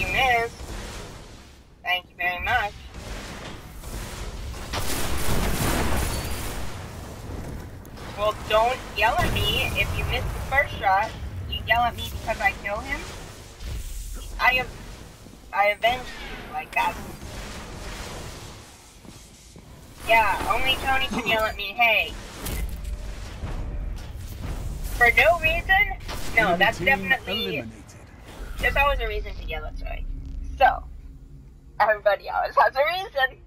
You missed. Thank you very much. Well, don't yell at me if you miss the first shot. You yell at me because I kill him. I have, I avenge you like that. Yeah, only Tony can yell at me. Hey, for no reason? No, that's definitely. eliminated. There's always a reason to yell at. So, everybody always has a reason.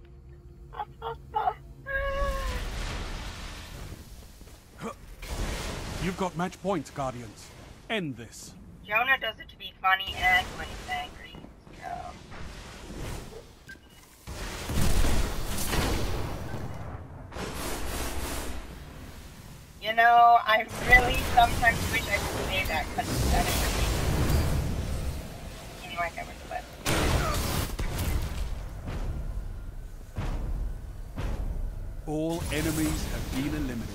You've got match point, Guardians. End this. Jonah does it to be funny and when he's angry. So. You know, I really sometimes wish I could say that because All enemies have been eliminated.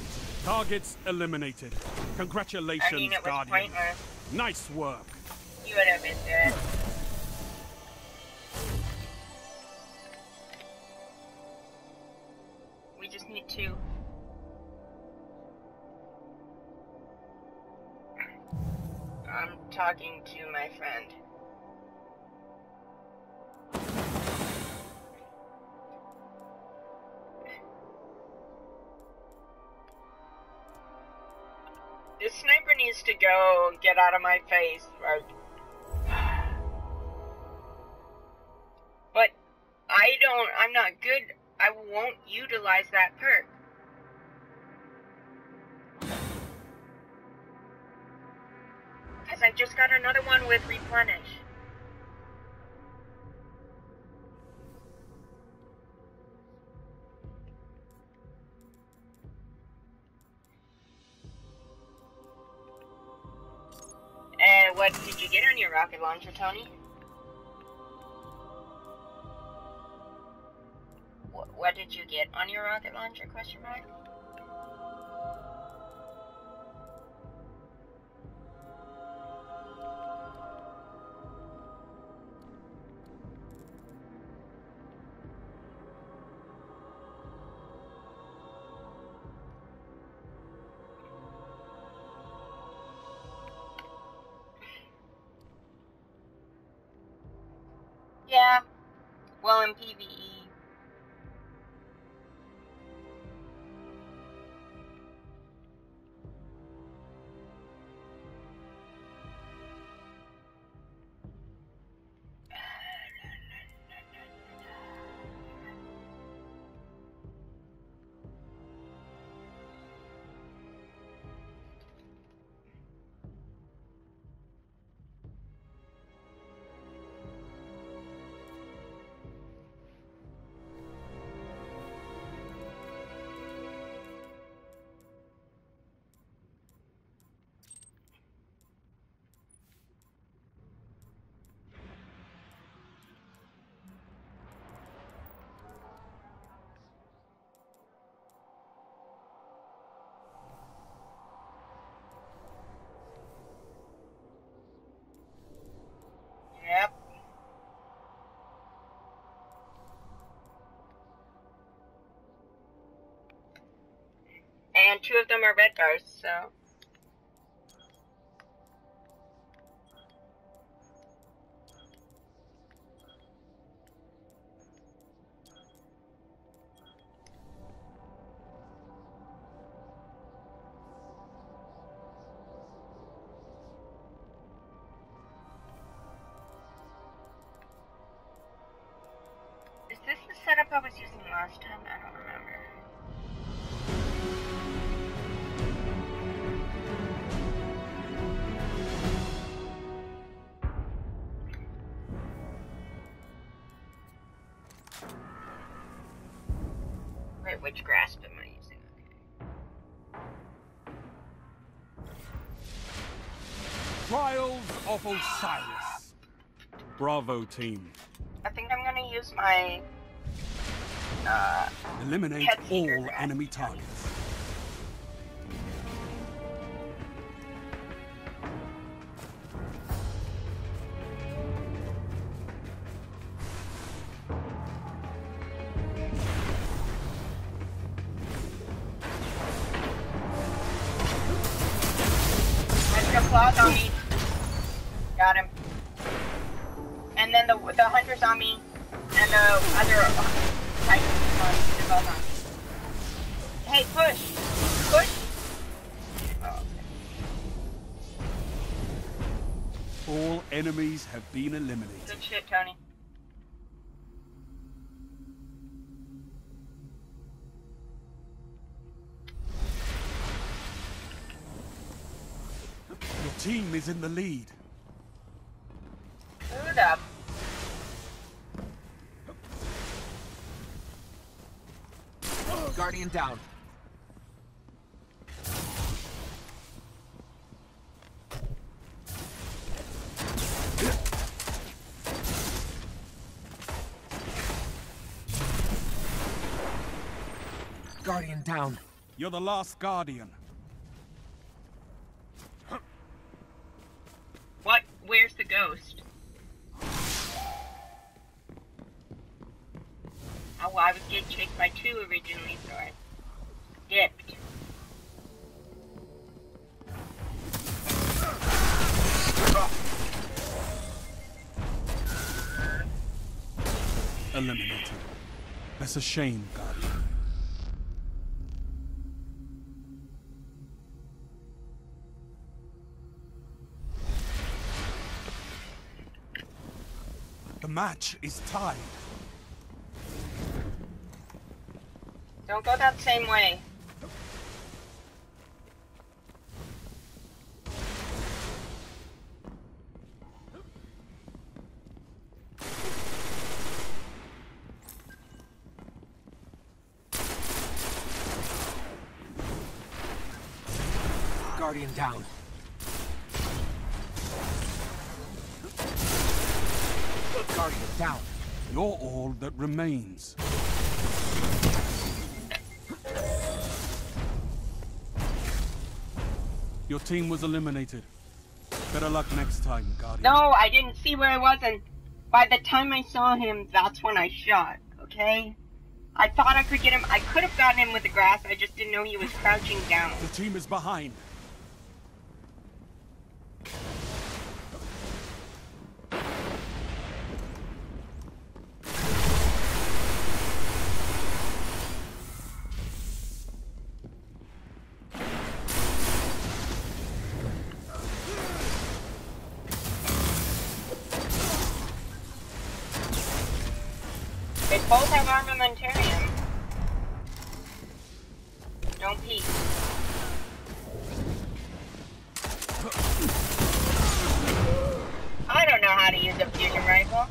Targets eliminated. Congratulations, I mean, it was Guardians. pointless. Nice work. You would have been dead. We just need to. I'm talking to my friend. This sniper needs to go get out of my face. But I don't, I'm not good. I won't utilize that perk. Because I just got another one with replenish. Did you get on your rocket launcher, Tony? What, what did you get on your rocket launcher? Question mark. Yeah. Well, in. PVE. And two of them are red bars, so. Is this the setup I was using last time? I don't remember. Wait, which grasp am I using? Trials of Osiris. Bravo team. I think I'm gonna use my. Uh, Eliminate all enemy targets. Claws on me. Got him. And then the the hunters on me, and the other uh, titans on me. On me. Hey, push, push. Oh, okay. All enemies have been eliminated. Good shit, Tony. Team is in the lead. Food up. Guardian down. Guardian down. You're the last guardian. What? Where's the ghost? Oh, well, I was getting chased by two originally, so I dipped. Eliminated. That's a shame, guardian. The match is tied. Don't go that same way. Guardian down. Guardian down. You're all that remains. Your team was eliminated. Better luck next time, Guardian. No, I didn't see where I was, and by the time I saw him, that's when I shot, okay? I thought I could get him. I could have gotten him with the grass, I just didn't know he was crouching down. The team is behind. I don't know how to use a fusion rifle.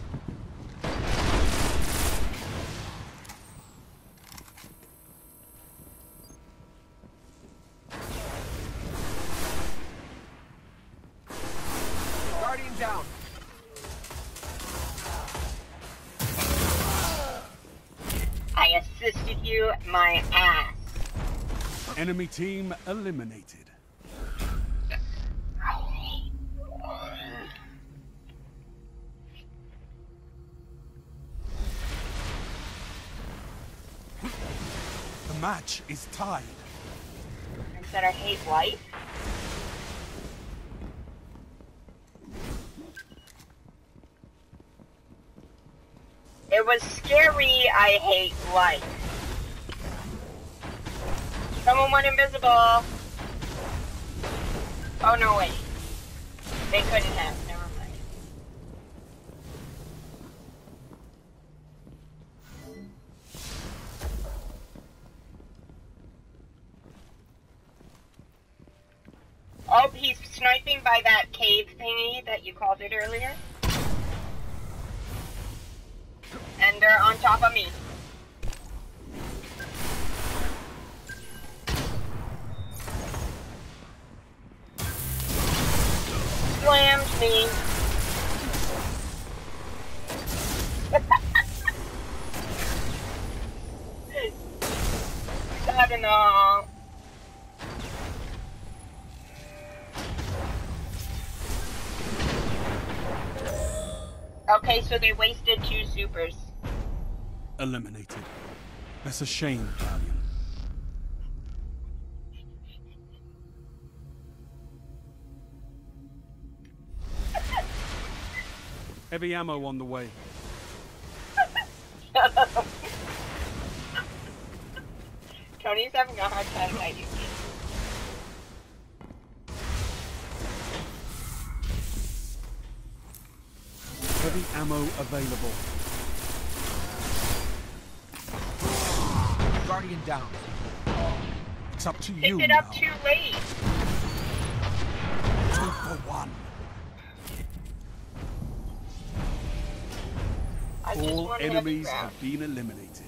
Guardian down. I assisted you my ass. Enemy team eliminated. The match is tied. I hate life. It was scary, I hate life. Someone went invisible. Oh no, wait. They couldn't have, never mind. Oh, he's sniping by that cave thingy that you called it earlier. Okay, so they wasted two supers. Eliminated. That's a shame, Guardian. Heavy ammo on the way. Tony's having a hard time fighting me. Heavy ammo available. Guardian down. It's up to Picked you it now. too late. Two for one. I All enemies have been eliminated.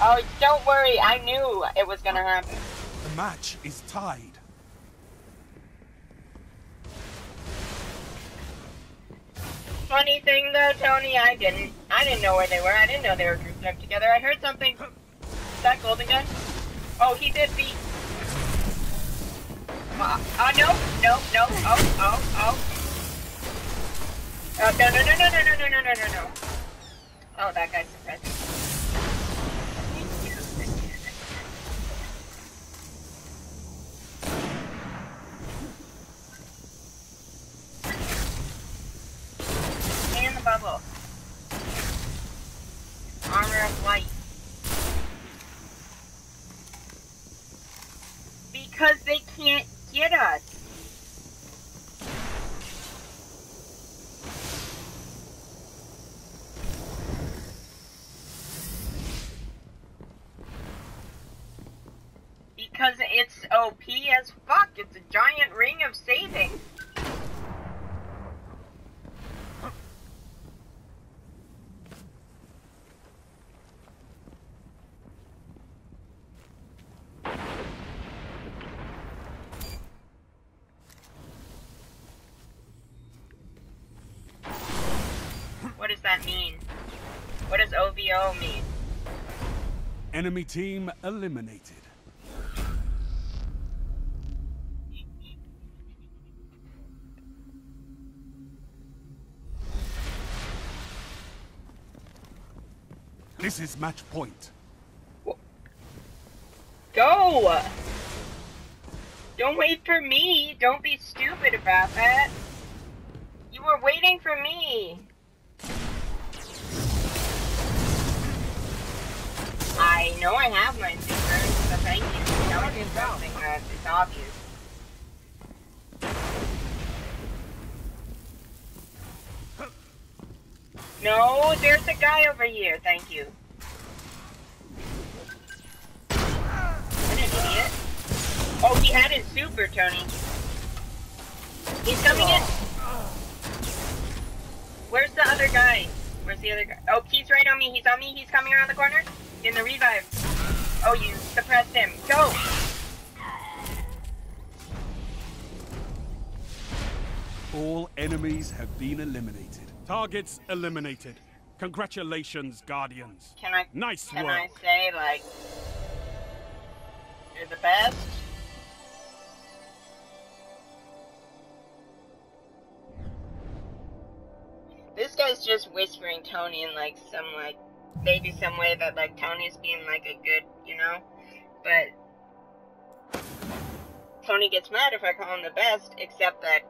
Oh, don't worry. I knew it was gonna happen. The match is tied. Funny thing though, Tony, I didn't. I didn't know where they were. I didn't know they were grouped up together. I heard something. Is that golden gun? Oh, he did beat. Uh, uh no, no, no. Oh, oh, oh. Oh, no, no, no, no, no, no, no, no, no, no. Oh, that guy's suppressing. Stay in the bubble. Armor of light. Because they can't get us. Because it's OP as fuck. It's a giant ring of saving. What does that mean? What does OVO mean? Enemy team eliminated. This is match point. Go! Don't wait for me. Don't be stupid about that. You were waiting for me. I know I have my super, so thank you. That was something that is obvious. No, there's a guy over here. Thank you. What an idiot. Oh, he had his super, Tony. He's coming in. Where's the other guy? Where's the other guy? Oh, he's right on me. He's on me. He's coming around the corner. In the revive. Oh, you suppressed him. Go! All enemies have been eliminated. Targets eliminated. Congratulations, Guardians. Can I? Nice Can work. I say like you're the best? Just whispering Tony in like some like maybe some way that like Tony's being like a good, you know, but Tony gets mad if I call him the best, except that